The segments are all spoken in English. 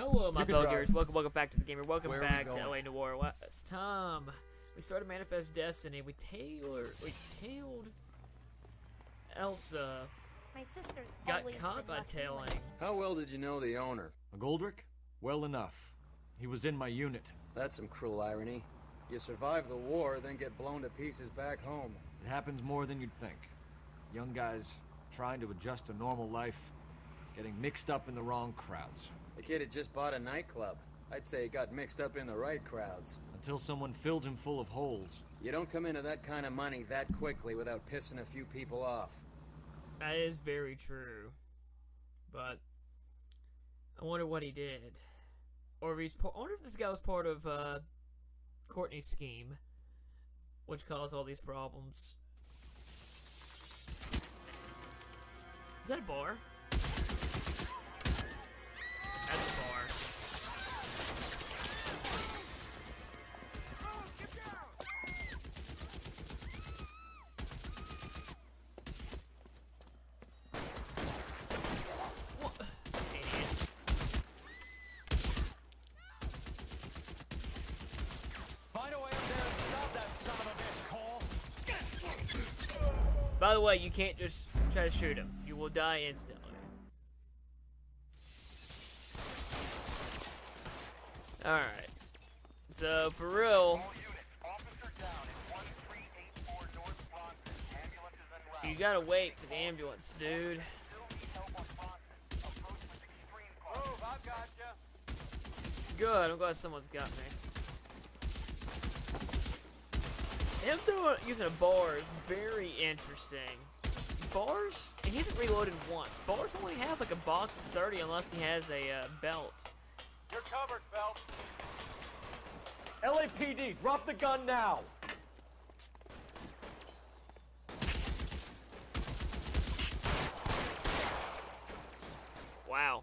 Hello, my You fellow drive. Welcome, welcome back to the gamer. Welcome Where are we back to going? LA Noire West. Tom, we started Manifest Destiny. We tailed, we tailed Elsa. My sister's Got caught by tailing. How well did you know the owner? Goldrick? Well enough. He was in my unit. That's some cruel irony. You survive the war, then get blown to pieces back home. It happens more than you'd think. Young guys trying to adjust to normal life, getting mixed up in the wrong crowds. The kid had just bought a nightclub. I'd say he got mixed up in the right crowds. Until someone filled him full of holes. You don't come into that kind of money that quickly without pissing a few people off. That is very true. But I wonder what he did, or if he's. Pa- I wonder if this guy was part of uh, Courtney's scheme, which caused all these problems. Is that a bar? That's a bar. What? Idiot. Find a way up there and stop that son of a bitch, Cole. By the way, you can't just try to shoot him. You will die instantly. Alright. So, for real, All units, officer down in 1384 North Bronson. Ambulance is en route. you gotta wait for the ambulance, dude. Good, I'm glad someone's got me. Him throwing, using a bar is very interesting. Bars, and he hasn't reloaded once. Bars only have like a box of 30 unless he has a uh, belt. You're covered, Phelps. LAPD, drop the gun now! Wow.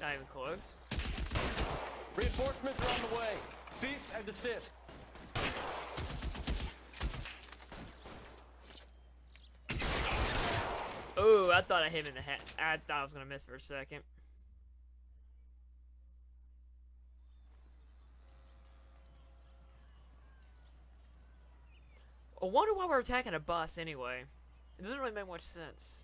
Not even close. Reinforcements are on the way. Cease and desist. Ooh, I thought I hit him in the head. I thought I was gonna miss for a second. Wonder why we're attacking a bus anyway. It doesn't really make much sense.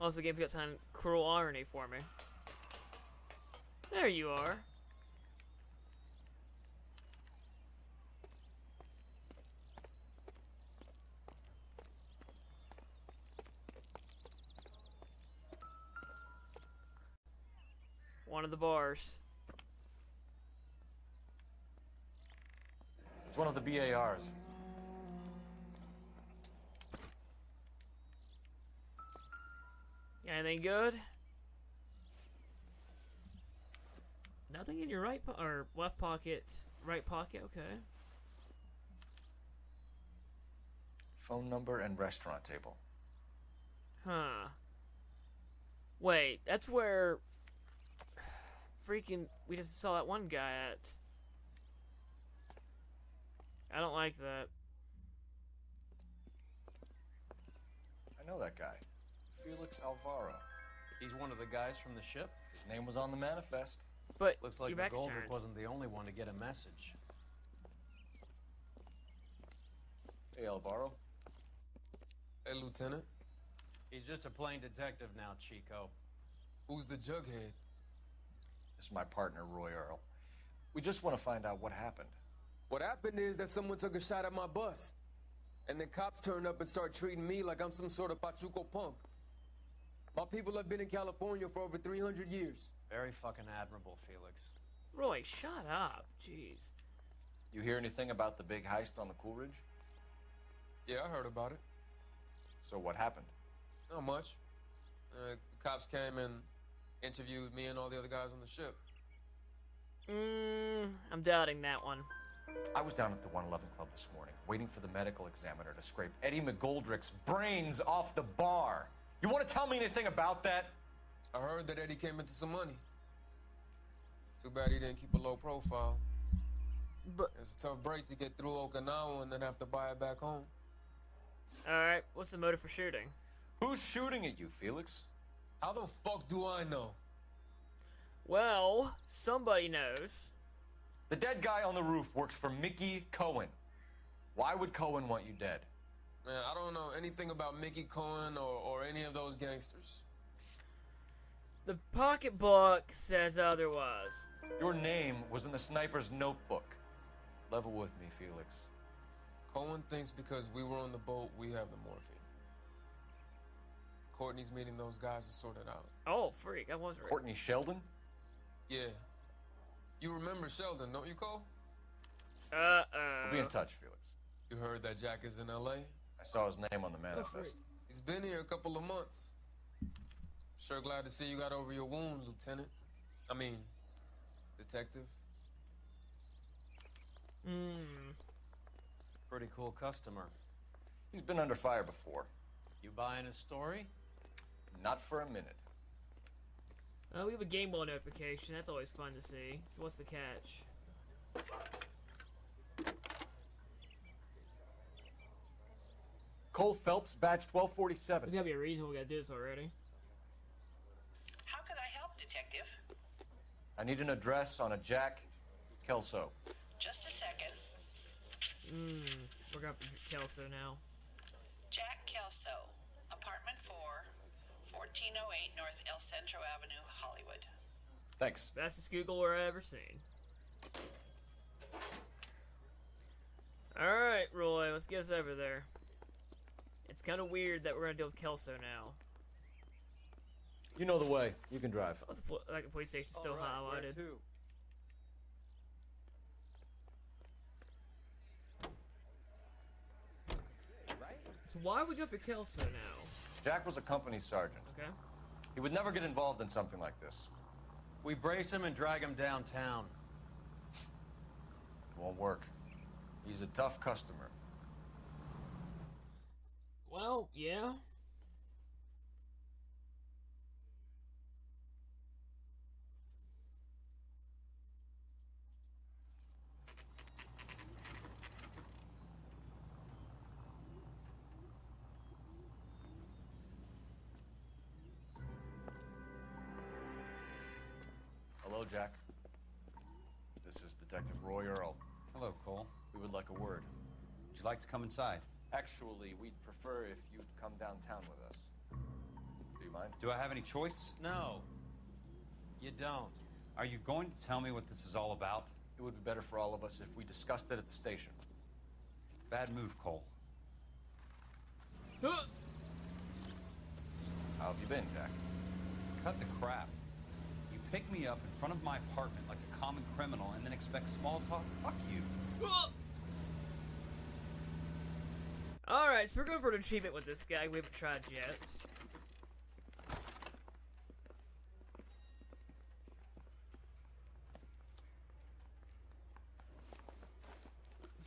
Also, the game's got some cruel irony for me. There you are. One of the bars. It's one of the BARs. Anything good? Nothing in your right po- or left pocket, right pocket. Okay. Phone number and restaurant table. Huh. Wait, that's where freaking we just saw that one guy at. I don't like that. I know that guy. Felix Alvaro. He's one of the guys from the ship. His name was on the manifest. But Looks like your back's McGoldrick wasn't the only one to get a message. Hey, Alvaro. Hey, Lieutenant. He's just a plain detective now, Chico. Who's the jughead? This is my partner, Roy Earl. We just want to find out what happened. What happened is that someone took a shot at my bus. And then cops turned up and start treating me like I'm some sort of Pachuco punk. My people have been in California for over 300 years. Very fucking admirable, Felix. Roy, shut up. Jeez. You hear anything about the big heist on the Coolidge? Yeah, I heard about it. So what happened? Not much. Uh, the cops came and interviewed me and all the other guys on the ship. Mm, I'm doubting that one. I was down at the 111 Club this morning, waiting for the medical examiner to scrape Eddie McGoldrick's brains off the bar. You want to tell me anything about that? I heard that Eddie came into some money. Too bad he didn't keep a low profile. But It's a tough break to get through Okinawa and then have to buy it back home. all right, what's the motive for shooting? Who's shooting at you, Felix? How the fuck do I know? Well, somebody knows. The dead guy on the roof works for Mickey Cohen. Why would Cohen want you dead? Man, I don't know anything about Mickey Cohen or, or any of those gangsters. The pocketbook says otherwise. Your name was in the sniper's notebook. Level with me, Felix. Cohen thinks because we were on the boat, we have the morphine. Courtney's meeting those guys to sort it out. Oh, freak! I was right. Courtney Sheldon? Yeah. You remember Sheldon, don't you, Cole? Uh We'll be in touch, Felix. You heard that Jack is in L.A.? I saw his name on the manifest. He's been here a couple of months. Sure glad to see you got over your wound, Lieutenant. I mean, Detective. Hmm. Pretty cool customer. He's been under fire before. You buying his story? Not for a minute. Oh, we have a game ball notification. That's always fun to see. So what's the catch? Cole Phelps, badge 1247. There's gotta be a reason we gotta do this already. How can I help, Detective? I need an address on a Jack Kelso. Just a second. Hmm. We're going for Kelso now. Jack Kelso, apartment 4, 1408 North El Centro Avenue, Hollywood. Thanks. Fastest Google I've ever seen. Alright, Roy, let's get us over there. It's kind of weird that we're gonna deal with Kelso now. You know the way. You can drive. Oh, the, pol- like the police station's still highlighted. So why are we going for Kelso now? Jack was a company sergeant. Okay. He would never get involved in something like this. We brace him and drag him downtown. It won't work. He's a tough customer. Well, yeah. Jack. This is Detective Roy Earl. Hello, Cole. We would like a word. Would you like to come inside? Actually, we'd prefer if you'd come downtown with us. Do you mind? Do I have any choice? No. You don't. Are you going to tell me what this is all about? It would be better for all of us if we discussed it at the station. Bad move, Cole. Uh! How have you been, Jack? Cut the crap. You pick me up in front of my apartment like a common criminal and then expect small talk? Fuck you. Alright, so we're going for an achievement with this guy we haven't tried yet.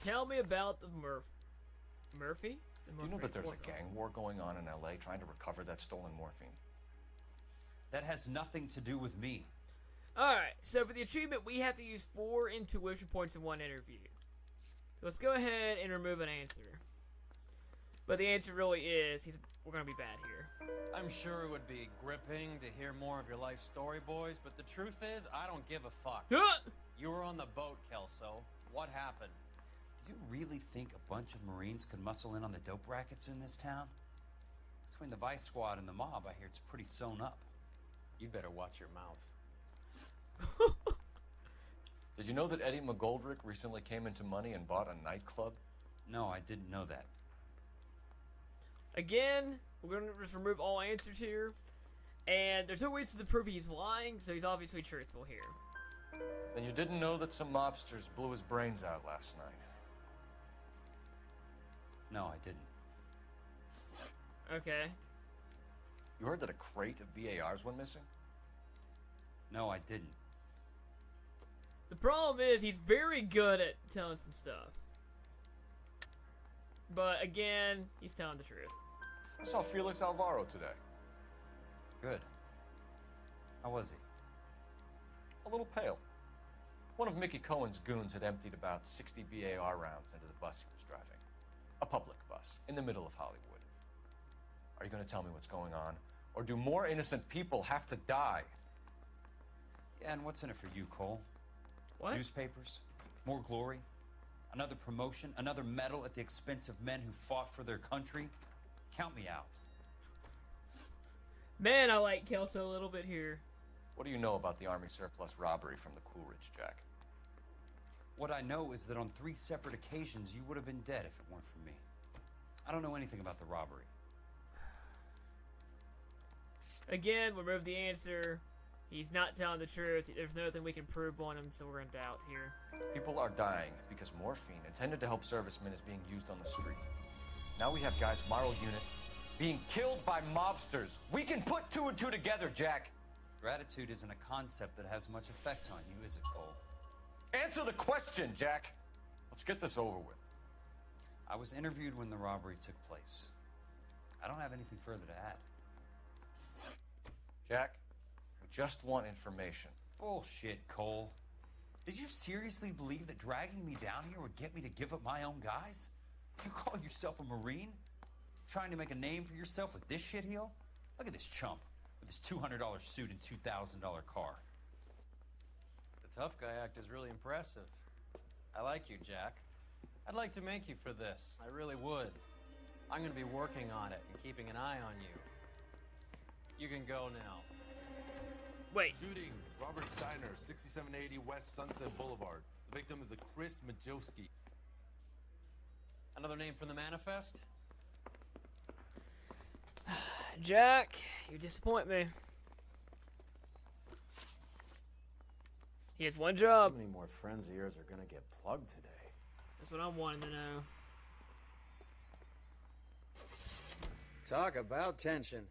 Tell me about the Murph. Murphy? The Do you know that there's a gang war going on in LA trying to recover that stolen morphine? That has nothing to do with me. Alright, so for the achievement, we have to use four intuition points in one interview. So let's go ahead and remove an answer. But the answer really is, he's, we're gonna be bad here. I'm sure it would be gripping to hear more of your life story, boys, but the truth is, I don't give a fuck. You were on the boat, Kelso. What happened? Do you really think a bunch of Marines could muscle in on the dope rackets in this town? Between the Vice Squad and the mob, I hear it's pretty sewn up. You better watch your mouth. Did you know that Eddie McGoldrick recently came into money and bought a nightclub? No, I didn't know that. Again, we're gonna just remove all answers here. And there's no reason to prove he's lying, so he's obviously truthful here. Then you didn't know that some mobsters blew his brains out last night. No, I didn't. Okay. You heard that a crate of BARs went missing? No, I didn't. The problem is he's very good at telling some stuff. But again, he's telling the truth. I saw Felix Alvaro today. Good. How was he? A little pale. One of Mickey Cohen's goons had emptied about 60 BAR rounds into the bus he was driving. A public bus, in the middle of Hollywood. Are Are you going to tell me what's going on? Or do more innocent people have to die? Yeah, and what's in it for you, Cole? What? Newspapers? More glory? Another promotion? Another medal at the expense of men who fought for their country? Count me out. Man, I like Kelso a little bit here. What do you know about the Army surplus robbery from the Coolidge, Jack? What I know is that on three separate occasions you would have been dead if it weren't for me. I don't know anything about the robbery. Again, remove the answer. He's not telling the truth. There's nothing we can prove on him, so we're in doubt here. People are dying because morphine intended to help servicemen is being used on the street. Now we have guys from our old unit being killed by mobsters. We can put two and two together, Jack. Gratitude isn't a concept that has much effect on you, is it, Cole? Answer the question, Jack. Let's get this over with. I was interviewed when the robbery took place. I don't have anything further to add. Jack, we just want information. Bullshit, Cole. Did you seriously believe that dragging me down here would get me to give up my own guys? You call yourself a Marine? Trying to make a name for yourself with this shitheel? Look at this chump with his $200 suit and $2,000 car. The tough guy act is really impressive. I like you, Jack. I'd like to make you for this. I really would. I'm going to be working on it and keeping an eye on you. You can go now. Wait, Shooting, Robert Steiner, 6780 West Sunset Boulevard. The victim is a Chris Majewski. Another name from the manifest? Jack, you disappoint me. He has one job. How many more friends of yours are gonna get plugged today? That's what I'm wanting to know. Talk about tension.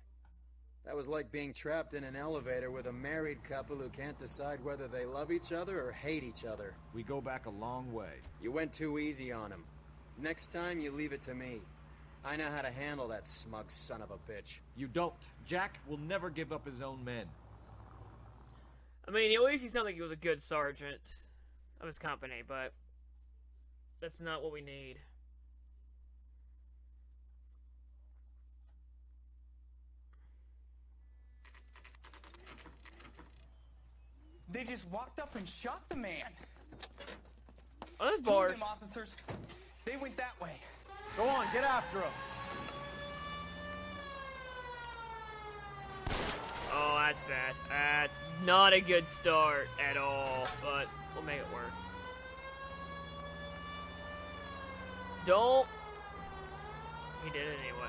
That was like being trapped in an elevator with a married couple who can't decide whether they love each other or hate each other. We go back a long way. You went too easy on him. Next time, you leave it to me. I know how to handle that smug son of a bitch. You don't. Jack will never give up his own men. I mean, at least he sounded like he was a good sergeant of his company, but that's not what we need. They just walked up and shot the man. Oh, that's Two of them officers, they went that way. Go on, get after him. Oh, that's bad. That's not a good start at all, but we'll make it work. Don't. He did it anyway.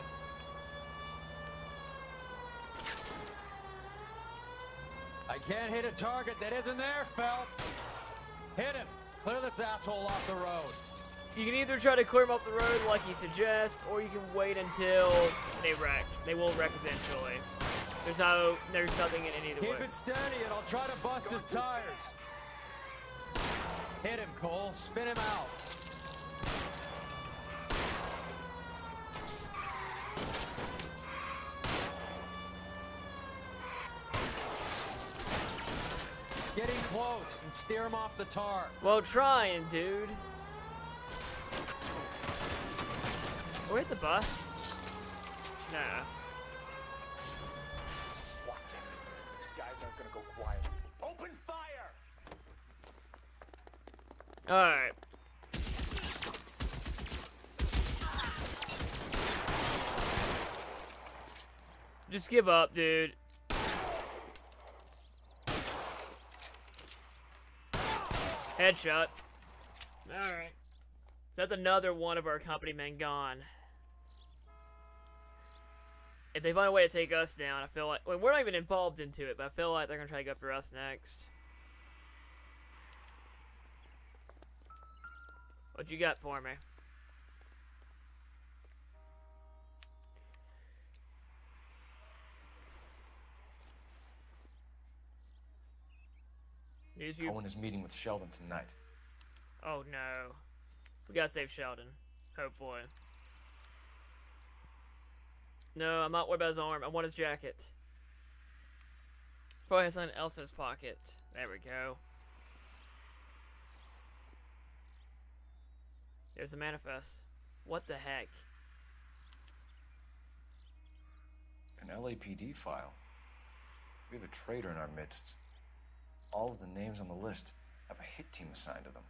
I can't hit a target that isn't there, Phelps. Hit him. Clear this asshole off the road. You can either try to clear him off the road like he suggests, or you can wait until they wreck. They will wreck eventually. There's no, there's nothing in it either Keep way. Keep it steady and I'll try to bust his tires. Hit him, Cole. Spin him out. Close and steer him off the tar. Well, trying, dude. We're at the bus. Nah. Guys aren't gonna go quiet. Open fire! Alright. Just give up, dude. Headshot. Alright. So that's another one of our company men gone. If they find a way to take us down, I feel like well, we're not even involved into it, but I feel like they're gonna try to go after us next. What you got for me? News you? Owen is meeting with Sheldon tonight. Oh no. We gotta save Sheldon. Hopefully. No, I'm not worried about his arm. I want his jacket. Probably has something else in his pocket. There we go. There's the manifest. What the heck? An LAPD file. We have a traitor in our midst. All of the names on the list have a hit team assigned to them.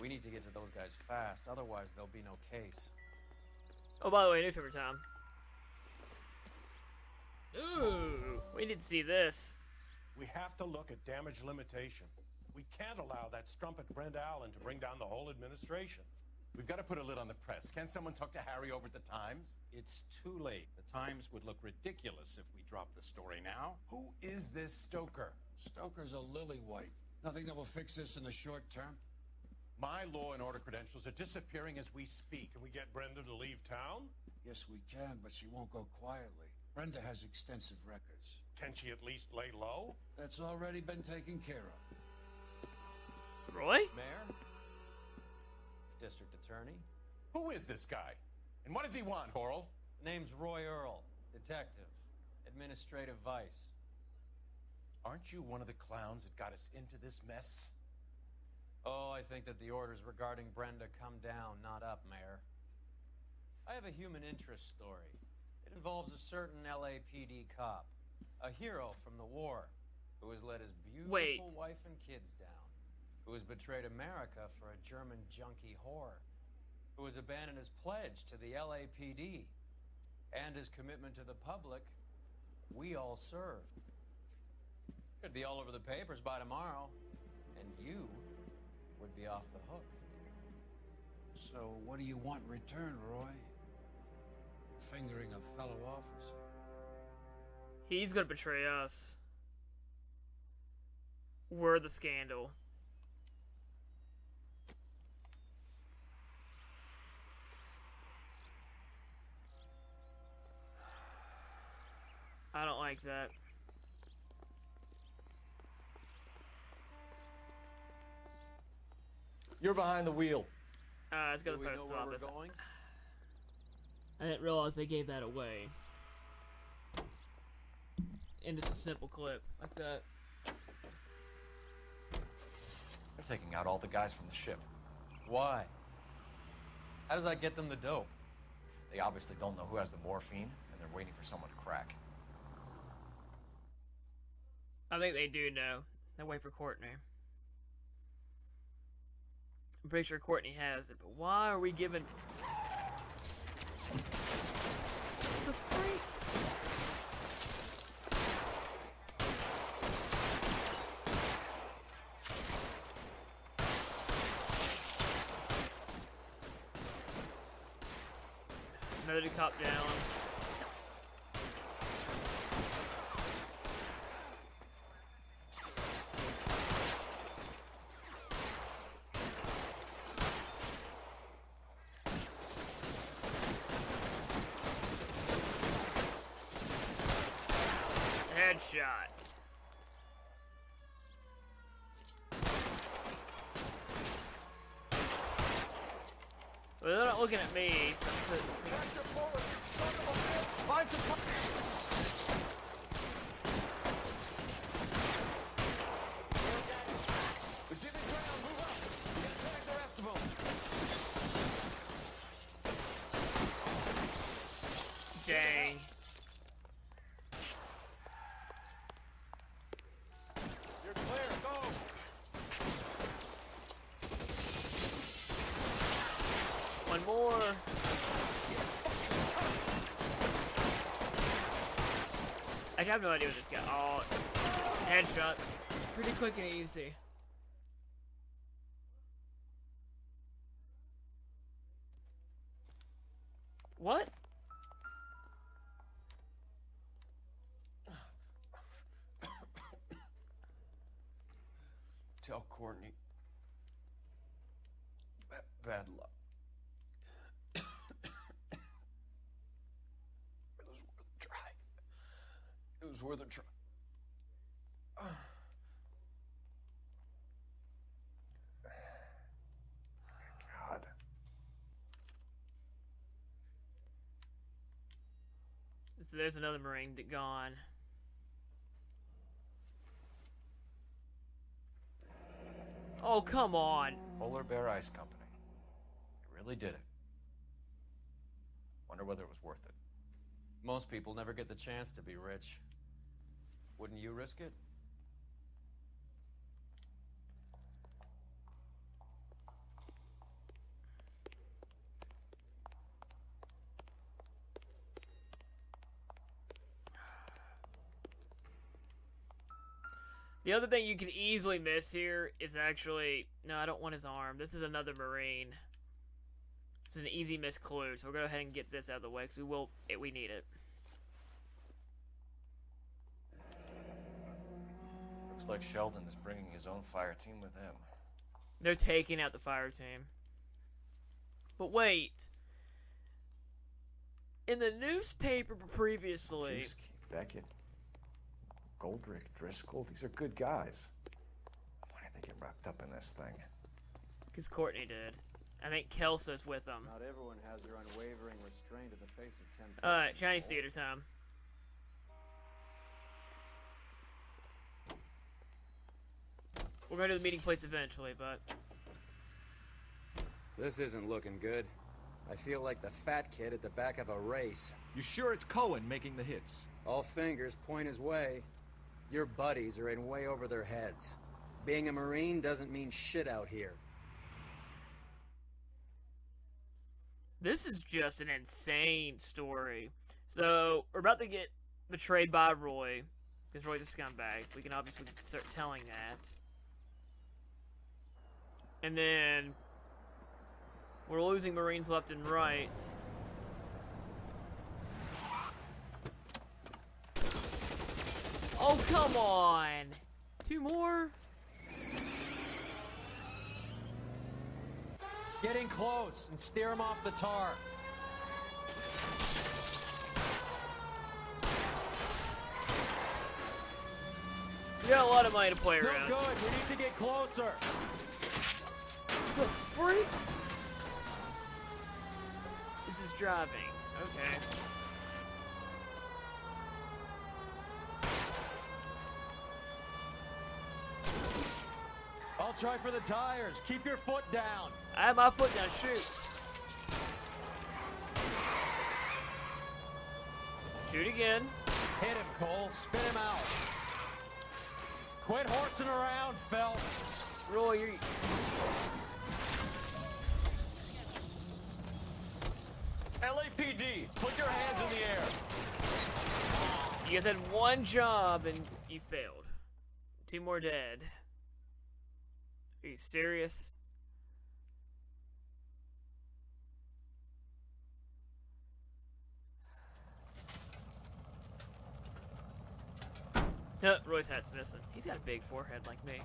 We need to get to those guys fast, otherwise there'll be no case. Oh, by the way, newspaper time. Ooh, we need to see this. We have to look at damage limitation. We can't allow that strumpet Brent Allen to bring down the whole administration. We've got to put a lid on the press. Can someone talk to Harry over at the Times? It's too late. The Times would look ridiculous if we dropped the story now. Who is this Stoker? Stoker's a lily-white. Nothing that will fix this in the short term. My law and order credentials are disappearing as we speak. Can we get Brenda to leave town? Yes, we can, but she won't go quietly. Brenda has extensive records. Can she at least lay low? That's already been taken care of. Roy? Mayor? District Attorney? Who is this guy? And what does he want, Coral? Name's Roy Earl, detective, administrative vice. Aren't you one of the clowns that got us into this mess? Oh, I think that the orders regarding Brenda come down, not up, Mayor. I have a human interest story. It involves a certain LAPD cop, a hero from the war, who has let his beautiful Wait. wife and kids down, who has betrayed America for a German junkie whore, who has abandoned his pledge to the LAPD and his commitment to the public we all serve. Could be all over the papers by tomorrow, and you would be off the hook. So, what do you want in return, Roy? Fingering a fellow officer. He's gonna betray us. We're the scandal. Like that. You're behind the wheel. Uh, let's go to the we know post where we're office. going? I didn't realize they gave that away. And it's a simple clip like that. They're taking out all the guys from the ship. Why? How does that get them the dope? They obviously don't know who has the morphine, and they're waiting for someone to crack. I think they do know. They wait for Courtney. I'm pretty sure Courtney has it, but why are we giving? The freak? Another cop down. Headshot. Well, they're not looking at me, so I'm just- Dang. You're clear. Go. One more. I have no idea what this guy. Oh, headshot. Pretty quick and easy. What? Tell Courtney. Ba- bad luck. it was worth a try. It was worth a try. God. So there's another Marine that gone. Oh, come on. Polar Bear Ice Company. You really did it. Wonder whether it was worth it. Most people never get the chance to be rich. Wouldn't you risk it? The other thing you could easily miss here is actually no, I don't want his arm. This is another marine. It's an easy miss clue, so we'll go ahead and get this out of the way because we will. It, we need it. Like Sheldon is bringing his own fire team with him. They're taking out the fire team. But wait. In the newspaper previously, Drewski, Beckett, Goldrick, Driscoll, these are good guys. Why did they get wrapped up in this thing? because Courtney did. I think Kelso's with them. Not everyone has their unwavering restraint in the face of temptation. Alright, Chinese theater time. We're going to the meeting place eventually, but This isn't looking good. I feel like the fat kid at the back of a race. You sure it's Cohen making the hits? All fingers point his way. Your buddies are in way over their heads. Being a Marine doesn't mean shit out here. this is just an insane story. So, we're about to get betrayed by Roy, because Roy's a scumbag. We can obviously start telling that. And then, we're losing Marines left and right. Oh, come on! Two more? Get in close and steer him off the tar. We got a lot of money to play No around. good. We need to get closer. The freak? This is driving. Okay. I'll try for the tires. Keep your foot down. I have my foot down. Shoot. Shoot again. Hit him, Cole. Spin him out. Quit horsing around, Phelps. Roy, you're. LAPD, put your hands in the air. You guys had one job and you failed. Two more dead. Are you serious? No, Roy's hat's missing. He's got a big forehead like me.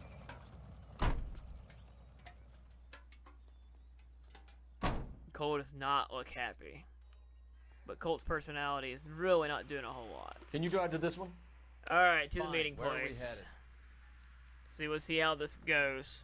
Cole does not look happy. But Colt's personality is really not doing a whole lot. Can you drive to this one? Alright, to the meeting where are we place. headed? See, we'll see how this goes.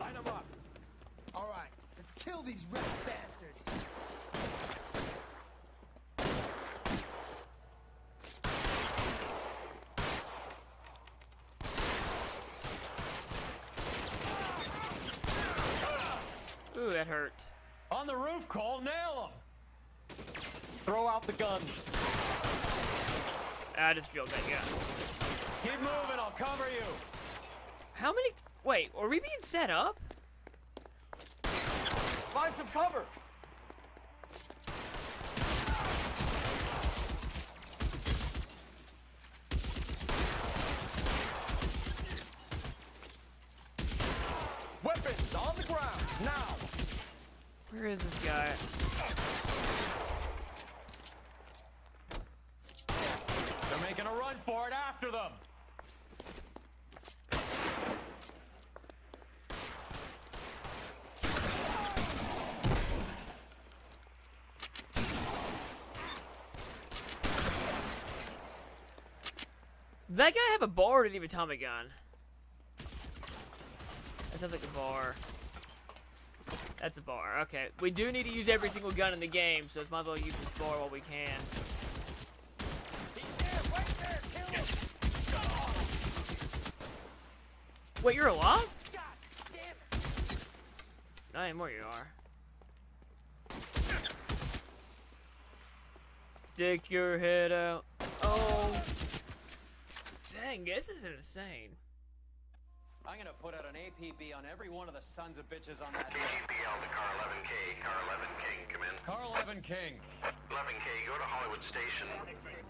Line them up. All right, let's kill these red bastards. Ooh, that hurt. On the roof, Cole. Nail him. Throw out the guns. I just drilled that guy. Keep moving. I'll cover you. How many? Wait, are we being set up? Find some cover. Weapons on the ground now. Where is this guy? for it after them. That guy have a bar or did he have a Tommy gun? That sounds like a bar. That's a bar. Okay. We do need to use every single gun in the game, so let's might as well use this bar while we can. Wait, you're alive? I am where you are. Stick your head out. Oh. Dang, this is insane. I'm gonna put out an APB on every one of the sons of bitches on that hill. KGPL to car 11K. Car 11 King, come in. Car 11 King. 11K, go to Hollywood Station.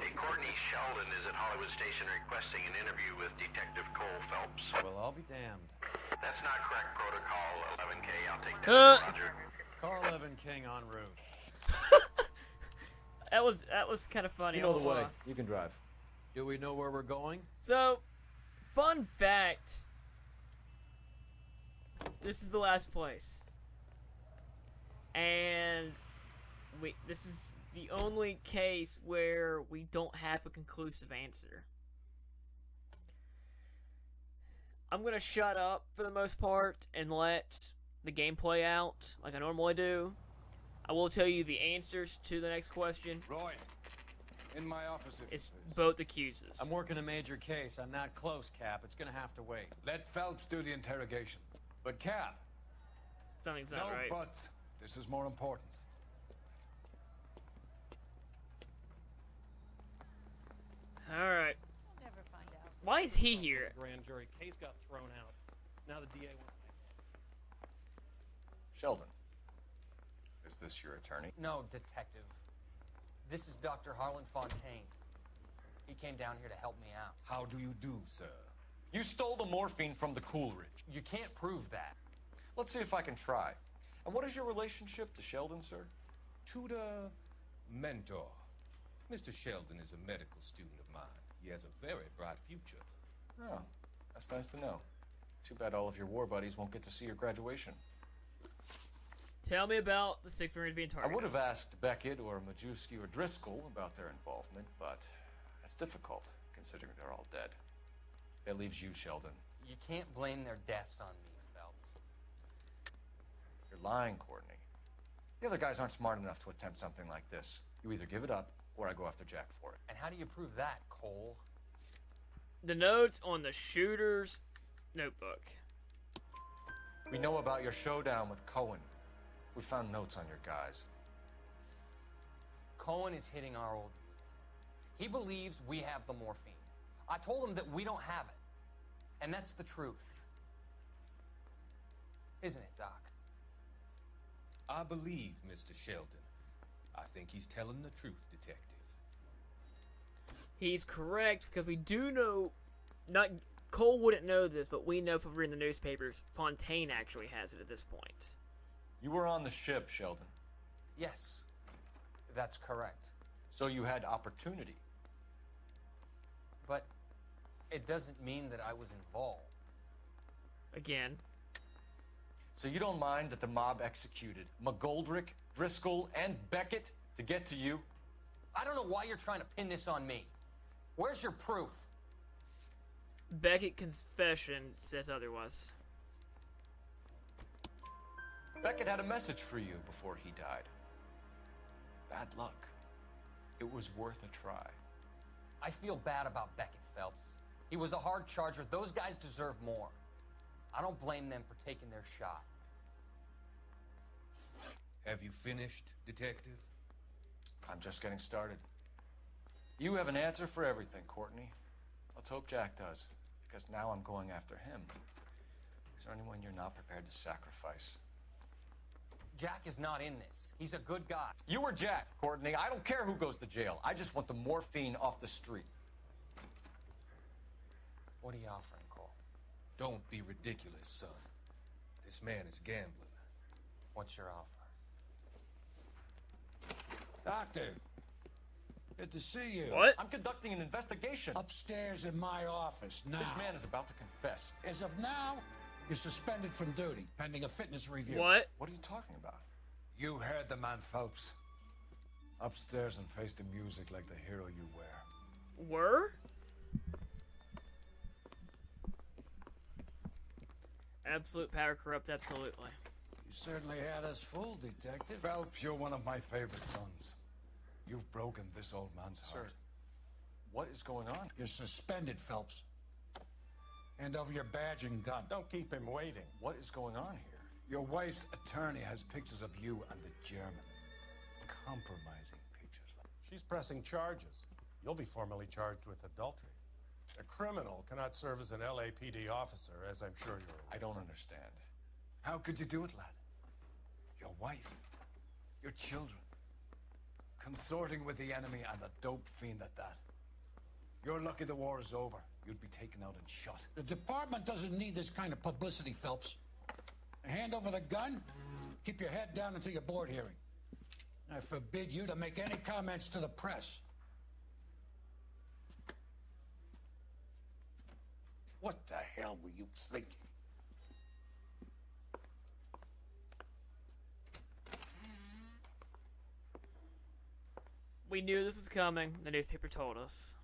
Hey, Courtney Sheldon is at Hollywood Station requesting an interview with Detective Cole Phelps. Well, I'll be damned. That's not correct protocol, 11K. I'll take that. Uh. Roger. Car 11 King en route. That was that was kind of funny. You know the way. You can drive. Do we know where we're going? So, fun fact. This is the last place. And we this is the only case where we don't have a conclusive answer. I'm going to shut up for the most part and let the game play out like I normally do. I will tell you the answers to the next question. Roy, in my office. If It's both accuses. I'm working a major case. I'm not close, Cap. It's gonna have to wait. Let Phelps do the interrogation. But Cap, Something's not no right. buts. This is more important. All right. Why is he here? Grand jury case got thrown out. Now the DA wants. Sheldon, is this your attorney? No, detective. This is Dr. Harlan Fontaine. He came down here to help me out. How do you do, sir? You stole the morphine from the Coolidge. You can't prove that. Let's see if I can try. And what is your relationship to Sheldon, sir? Tutor, mentor. Mr. Sheldon is a medical student of mine. He has a very bright future. Oh, that's nice to know. Too bad all of your war buddies won't get to see your graduation. Tell me about the Six Marines being targeted. I would have asked Beckett or Majewski or Driscoll about their involvement, but that's difficult, considering they're all dead. It leaves you, Sheldon. You can't blame their deaths on me, Phelps. You're lying, Courtney. The other guys aren't smart enough to attempt something like this. You either give it up, or I go after Jack for it. And how do you prove that, Cole? The notes on the shooter's notebook. We know about your showdown with Cohen. We found notes on your guys. Cohen is hitting our old. He believes we have the morphine. I told him that we don't have it. And that's the truth. Isn't it, Doc? I believe Mr. Sheldon. I think he's telling the truth, detective. He's correct because we do know. Not Cole wouldn't know this, but we know from reading the newspapers. Fontaine actually has it at this point. You were on the ship, Sheldon. Yes, that's correct. So you had opportunity. But it doesn't mean that I was involved. Again. So you don't mind that the mob executed McGoldrick, Driscoll, and Beckett to get to you? I don't know why you're trying to pin this on me. Where's your proof? Beckett confession says otherwise. Beckett had a message for you before he died. Bad luck. It was worth a try. I feel bad about Beckett Phelps. He was a hard charger. Those guys deserve more. I don't blame them for taking their shot. Have you finished, detective? I'm just getting started. You have an answer for everything, Courtney. Let's hope Jack does, because now I'm going after him. Is there anyone you're not prepared to sacrifice? Jack is not in this. He's a good guy. You or Jack, Courtney. I don't care who goes to jail. I just want the morphine off the street. What are you offering, Cole? Don't be ridiculous, son. This man is gambling. What's your offer? Doctor, good to see you. What? I'm conducting an investigation. Upstairs in my office now. This man is about to confess. As of now, you're suspended from duty pending a fitness review. What? What are you talking about? You heard the man Phelps. Upstairs and face the music like the hero you were. Were? Absolute power corrupt, absolutely. You certainly had us fooled, Detective. Phelps, you're one of my favorite sons. You've broken this old man's Sir, heart. What is going on? You're suspended, Phelps. Hand over your badge and gun. Don't keep him waiting. What is going on here? Your wife's attorney has pictures of you and the German. Compromising pictures. She's pressing charges. You'll be formally charged with adultery. A criminal cannot serve as an LAPD officer, as I'm sure you're aware. I don't understand. How could you do it, lad? Your wife, your children, consorting with the enemy and a dope fiend at that. You're lucky the war is over. You'd be taken out and shot. The department doesn't need this kind of publicity, Phelps. Hand over the gun, keep your head down until your board hearing. I forbid you to make any comments to the press. What the hell were you thinking? We knew this was coming. The newspaper told us.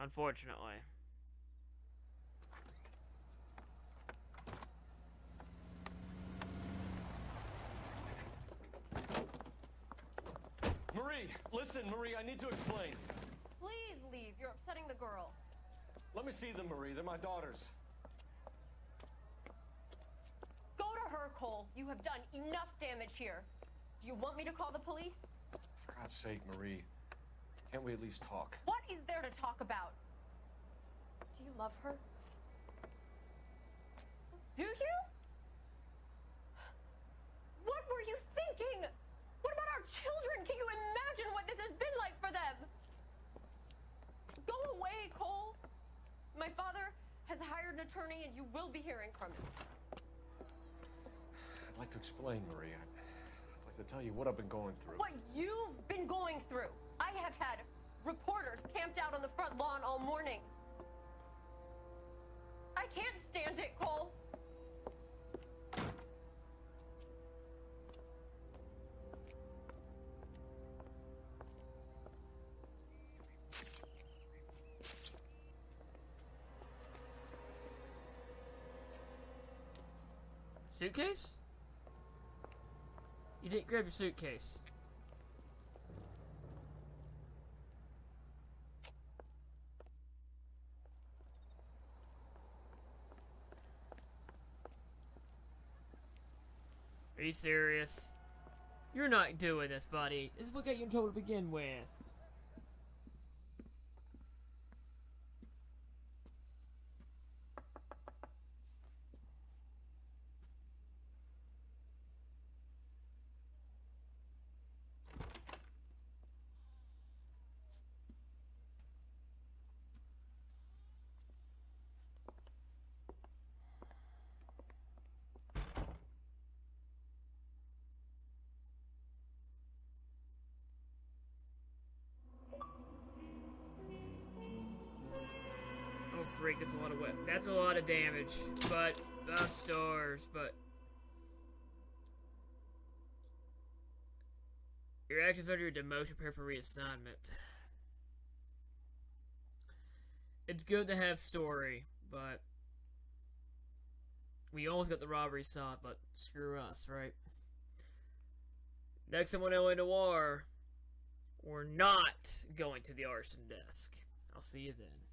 Unfortunately. Marie, listen, Marie, I need to explain. Please leave. You're upsetting the girls. Let me see them, Marie. They're my daughters. Go to her, Cole. You have done enough damage here. Do you want me to call the police? For God's sake, Marie. Can't we at least talk? What is there to talk about? Do you love her? Do you? What were you thinking? What about our children? Can you imagine what this has been like for them? Go away, Cole. My father has hired an attorney and you will be hearing from him. I'd like to explain, Marie. I'd I'd like to tell you what I've been going through. What you've been going through. I have had reporters camped out on the front lawn all morning. I can't stand it, Cole. Suitcase? You didn't grab your suitcase. Serious? You're not doing this, buddy. This is what got you in trouble to begin with. Freak, that's a lot of. That's a lot of damage. But five stars, but your actions under your demotion prepare for reassignment. It's good to have story, but we almost got the robbery solved, but screw us, right? Next time we on LA Noire, we're not going to the arson desk. I'll see you then.